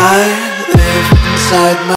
I live inside my